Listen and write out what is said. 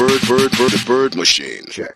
bird, bird, bird, bird machine. Check.